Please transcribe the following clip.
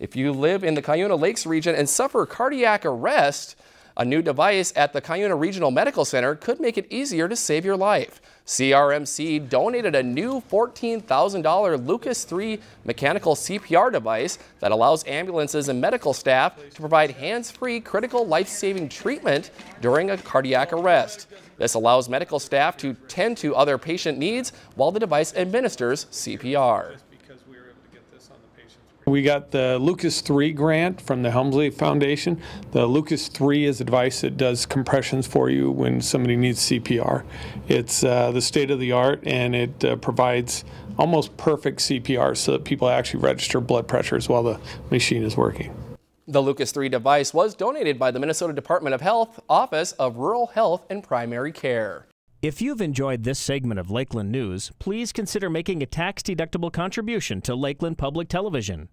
If you live in the Cuyuna Lakes region and suffer cardiac arrest, a new device at the Cuyuna Regional Medical Center could make it easier to save your life. CRMC donated a new $14,000 Lucas 3 mechanical CPR device that allows ambulances and medical staff to provide hands-free critical life-saving treatment during a cardiac arrest. This allows medical staff to tend to other patient needs while the device administers CPR. We got the Lucas 3 grant from the Helmsley Foundation. The Lucas 3 is a device that does compressions for you when somebody needs CPR. It's uh, the state of the art and it uh, provides almost perfect CPR so that people actually register blood pressures while the machine is working. The Lucas 3 device was donated by the Minnesota Department of Health Office of Rural Health and Primary Care. If you've enjoyed this segment of Lakeland News, please consider making a tax-deductible contribution to Lakeland Public Television.